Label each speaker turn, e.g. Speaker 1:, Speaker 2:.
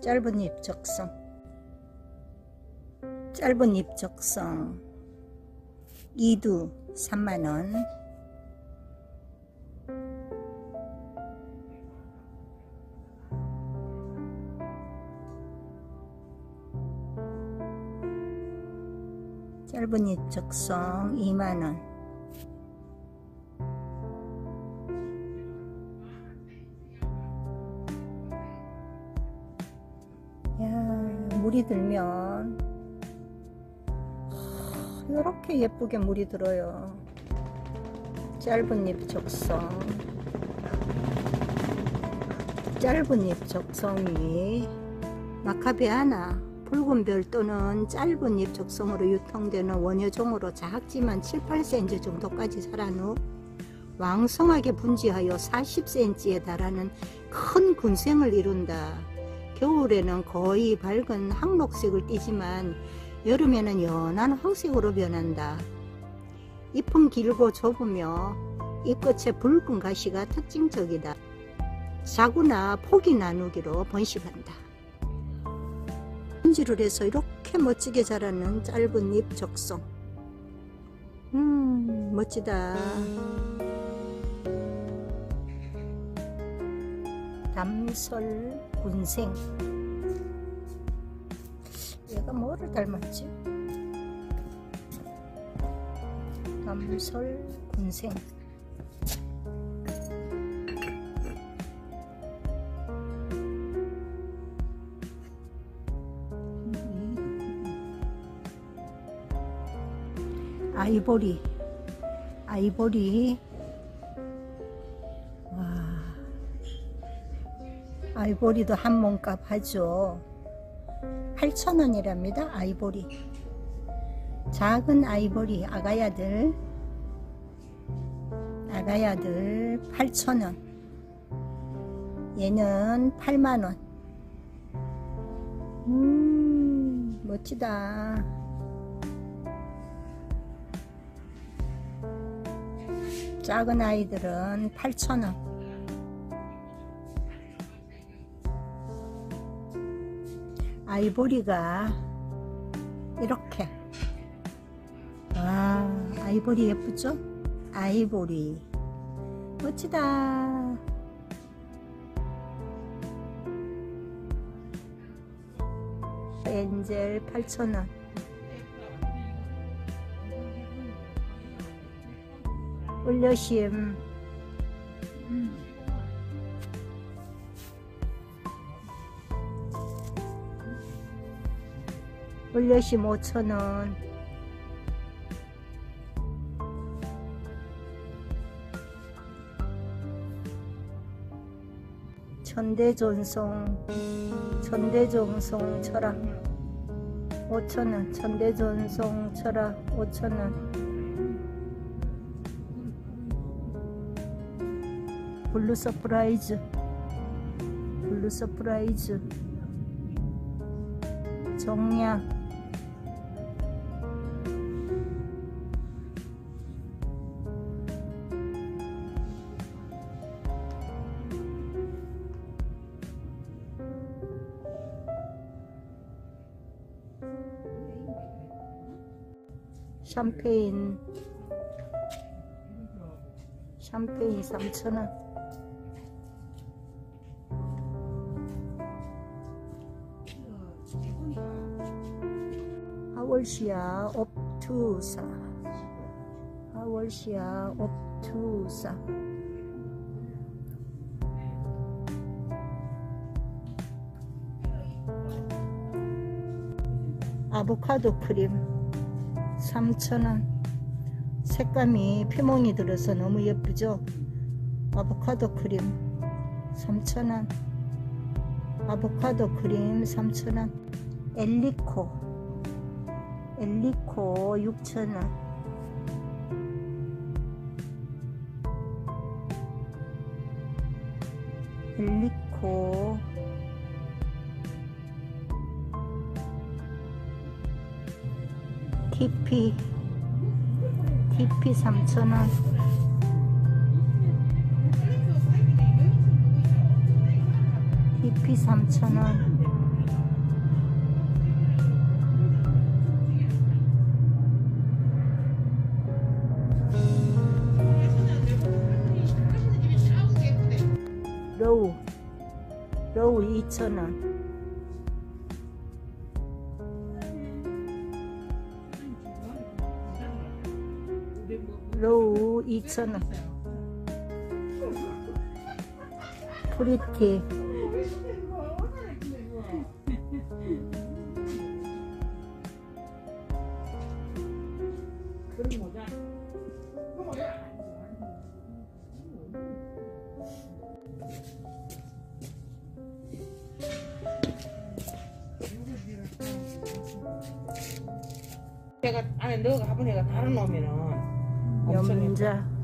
Speaker 1: 짧은 잎 적성. 짧은 잎 적성. 2두 3만원. 짧은 잎 적성 2만원 물이 들면 이렇게 예쁘게 물이 들어요 짧은 잎 적성 짧은 잎 적성이 마카베아나 붉은 별 또는 짧은 잎 적성으로 유통되는 원효종으로 작지만 7, 8cm 정도까지 자란 후 왕성하게 분지하여 40cm에 달하는 큰 군생을 이룬다. 겨울에는 거의 밝은 황록색을 띠지만 여름에는 연한 황색으로 변한다. 잎은 길고 좁으며 잎끝에 붉은 가시가 특징적이다. 자구나 포기 나누기로 번식한다. 손질을 해서 이렇게 멋지게 자라는 짧은 잎 적성 음 멋지다 담설 군생. 얘가 뭐를 닮았지? 담설 군생. 아이보리. 아이보리 아이보리도 한 몸값 하죠. 8,000원이랍니다 아이보리. 작은 아이보리 아가야들. 아가야들 8,000원. 얘는 8만원. 음 멋지다. 작은 아이들은 8,000원 아이보리가 이렇게. 와 아이보리 예쁘죠? 아이보리. 멋지다. 엔젤 8,000원. 올려심 올려심 5천원. 천대존송 천대존송 철학. 5천원. 천대존송 철학 5천원. 블루 서프라이즈. 블루 서프라이즈. 정량 샴페인. 샴페인 3,000원. 하월시아 옵투사. 하월시아 옵투사. 아보카도 크림 3,000원. 색감이 피멍이 들어서 너무 예쁘죠? 아보카도 크림 3,000원. 아보카도 크림 3,000원. 엘리코. 엘리코 6,000원. 엘리코 TP TP 3,000원. TP 3,000원.
Speaker 2: 로우 로우 2,000원. 로우 2,000원. 프리티
Speaker 1: 내가 안에 넣어가 내가 달아놓으면은 有
Speaker 2: 名字。